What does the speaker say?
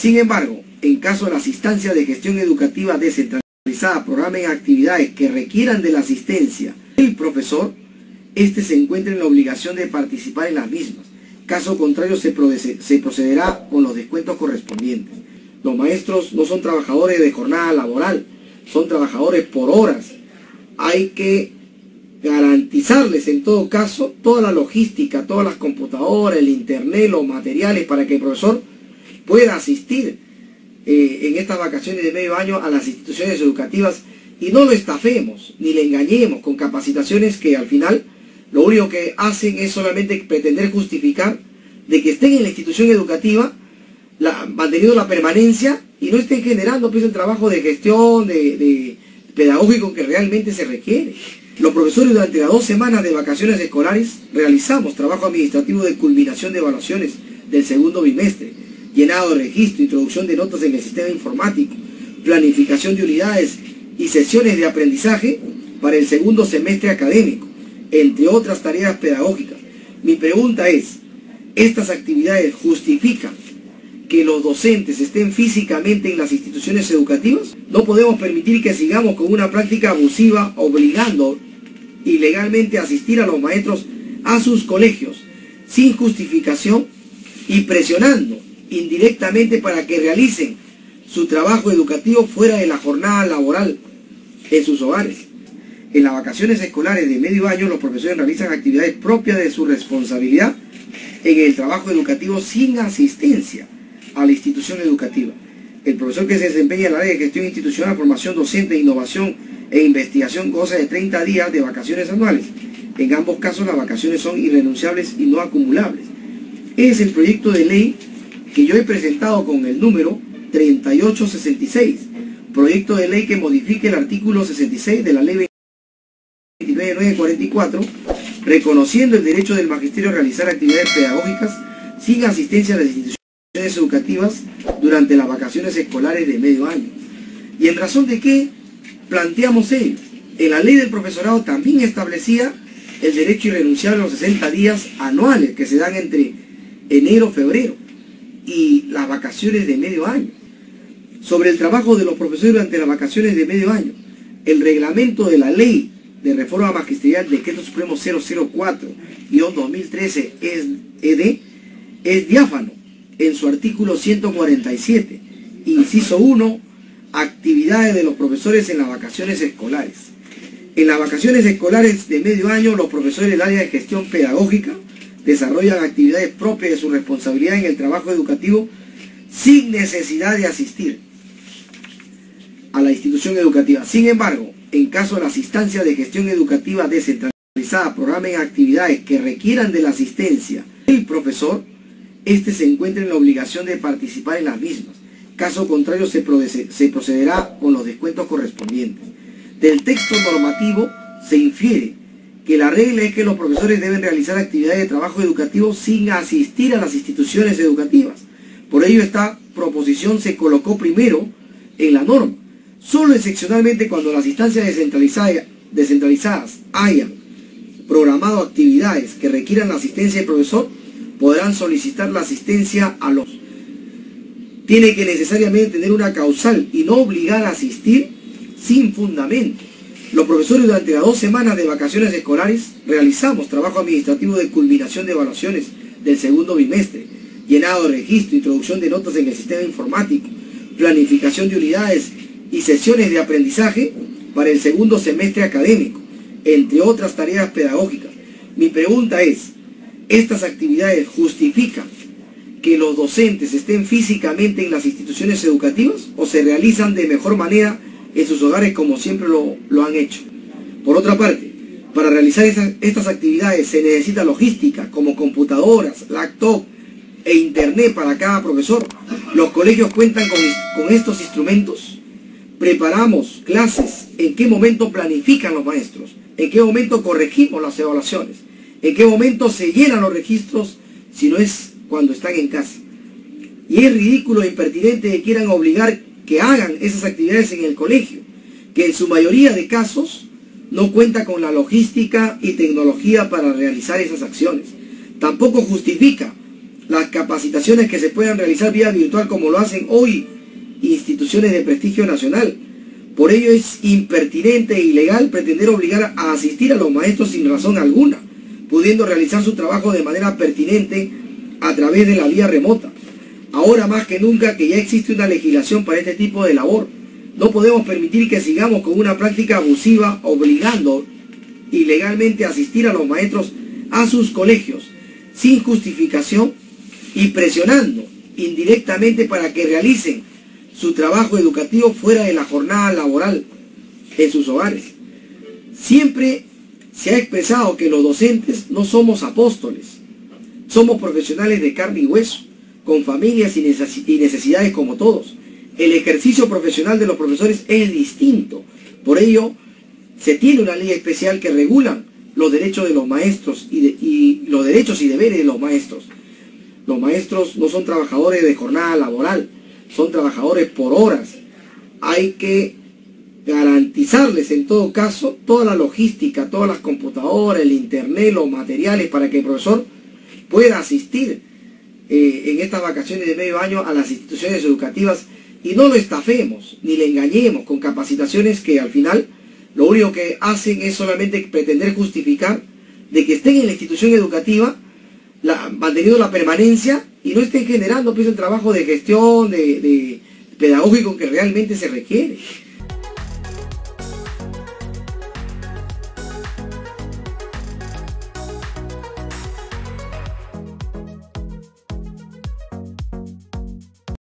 Sin embargo, en caso de las instancias de gestión educativa descentralizada programen actividades que requieran de la asistencia del profesor, éste se encuentra en la obligación de participar en las mismas. Caso contrario, se, procederá con los descuentos correspondientes. Los maestros no son trabajadores de jornada laboral, son trabajadores por horas. Hay que garantizarles en todo caso toda la logística, todas las computadoras, el internet, los materiales para que el profesor pueda asistir eh, en estas vacaciones de medio año a las instituciones educativas y no lo estafemos ni le engañemos con capacitaciones que al final lo único que hacen es solamente pretender justificar de que estén en la institución educativa manteniendo la permanencia y no estén generando pues, el trabajo de gestión, de, pedagógico que realmente se requiere. Los profesores durante las dos semanas de vacaciones escolares realizamos trabajo administrativo de culminación de evaluaciones del segundo bimestre, llenado de registro, introducción de notas en el sistema informático, planificación de unidades y sesiones de aprendizaje para el segundo semestre académico, entre otras tareas pedagógicas. Mi pregunta es, ¿estas actividades justifican que los docentes estén físicamente en las instituciones educativas? No podemos permitir que sigamos con una práctica abusiva obligando ilegalmente a asistir a los maestros a sus colegios sin justificación y presionando indirectamente para que realicen su trabajo educativo fuera de la jornada laboral en sus hogares. En las vacaciones escolares de medio año los profesores realizan actividades propias de su responsabilidad en el trabajo educativo sin asistencia a la institución educativa. El profesor que se desempeña en la área de gestión institucional, formación docente, innovación e investigación goza de 30 días de vacaciones anuales. En ambos casos las vacaciones son irrenunciables y no acumulables. Es el proyecto de ley que yo he presentado con el número 3866, proyecto de ley que modifique el artículo 66 de la ley 29944, reconociendo el derecho del magisterio a realizar actividades pedagógicas sin asistencia a las instituciones educativas durante las vacaciones escolares de medio año. ¿Y en razón de qué planteamos ello? En la ley del profesorado también establecía el derecho irrenunciable a los 60 días anuales que se dan entre enero, febrero y las vacaciones de medio año. Sobre el trabajo de los profesores durante las vacaciones de medio año, el reglamento de la ley de reforma magisterial, decreto supremo 004-2013 es ED, es diáfano en su artículo 147, inciso 1, actividades de los profesores en las vacaciones escolares. En las vacaciones escolares de medio año, los profesores del área de gestión pedagógica desarrollan actividades propias de su responsabilidad en el trabajo educativo sin necesidad de asistir a la institución educativa. Sin embargo, en caso de las instancias de gestión educativa descentralizada programen actividades que requieran de la asistencia del profesor, este se encuentra en la obligación de participar en las mismas. Caso contrario, se, procederá con los descuentos correspondientes. Del texto normativo se infiere que la regla es que los profesores deben realizar actividades de trabajo educativo sin asistir a las instituciones educativas. Por ello esta proposición se colocó primero en la norma. Solo excepcionalmente cuando las instancias descentralizadas, descentralizadas hayan programado actividades que requieran la asistencia del profesor, podrán solicitar la asistencia a los. Tiene que necesariamente tener una causal y no obligar a asistir sin fundamento. Los profesores durante las dos semanas de vacaciones escolares realizamos trabajo administrativo de culminación de evaluaciones del segundo bimestre, llenado de registro, introducción de notas en el sistema informático, planificación de unidades y sesiones de aprendizaje para el segundo semestre académico, entre otras tareas pedagógicas. Mi pregunta es, estas actividades justifican que los docentes estén físicamente en las instituciones educativas o se realizan de mejor manera en sus hogares como siempre lo, han hecho. Por otra parte, para realizar estas actividades se necesita logística como computadoras, laptop e internet para cada profesor. Los colegios cuentan con, con estos instrumentos. Preparamos clases, en qué momento planifican los maestros, en qué momento corregimos las evaluaciones en qué momento se llenan los registros si no es cuando están en casa. Y es ridículo e impertinente que quieran obligar que hagan esas actividades en el colegio, que en su mayoría de casos no cuenta con la logística y tecnología para realizar esas acciones. Tampoco justifica las capacitaciones que se puedan realizar vía virtual como lo hacen hoy instituciones de prestigio nacional. Por ello es impertinente e ilegal pretender obligar a asistir a los maestros sin razón alguna, pudiendo realizar su trabajo de manera pertinente a través de la vía remota. Ahora más que nunca que ya existe una legislación para este tipo de labor, no podemos permitir que sigamos con una práctica abusiva obligando ilegalmente a asistir a los maestros a sus colegios sin justificación y presionando indirectamente para que realicen su trabajo educativo fuera de la jornada laboral en sus hogares. Siempre se ha expresado que los docentes no somos apóstoles, somos profesionales de carne y hueso, con familias y necesidades como todos. El ejercicio profesional de los profesores es distinto, por ello se tiene una ley especial que regula los derechos de los maestros y, y los derechos y deberes de los maestros. Los maestros no son trabajadores de jornada laboral, son trabajadores por horas. Hay que garantizarles en todo caso toda la logística, todas las computadoras, el internet, los materiales para que el profesor pueda asistir eh, en estas vacaciones de medio año a las instituciones educativas y no lo estafemos ni le engañemos con capacitaciones que al final lo único que hacen es solamente pretender justificar de que estén en la institución educativa manteniendo la permanencia y no estén generando pues, el trabajo de gestión, de pedagógico que realmente se requiere.